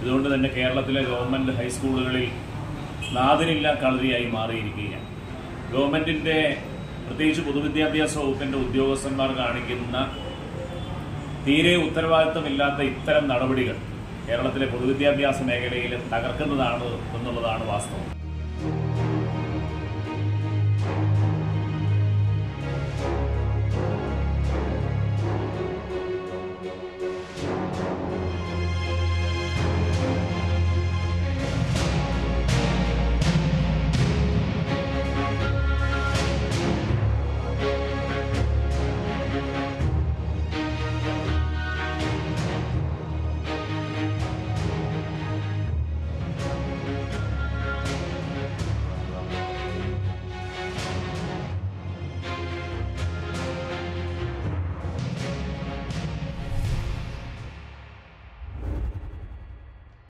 ഇതുകൊണ്ട് തന്നെ കേരളത്തിലെ ഗവൺമെന്റ് ഹൈസ്കൂളുകളിൽ നാദിനില്ല കളരിയായി മാറിയിരിക്കുകയാണ്. ഗവൺമെന്റിന്റെ പ്രത്യേകിച്ച് പൊതുവിദ്യാഭ്യാസ വകുപ്പിന്റെ ഉദ്യോഗസ്ഥന്മാർ കാണിക്കുന്ന തീരെ ഉത്തരവാദിത്തമില്ലാത്ത ഇത്തരം നടപടികൾ കേരളത്തിലെ പൊതുവിദ്യാഭ്യാസ മേഖലയിൽ തകർക്കുന്നതാണ് എന്നുള്ളതാണ് വാസ്തവം.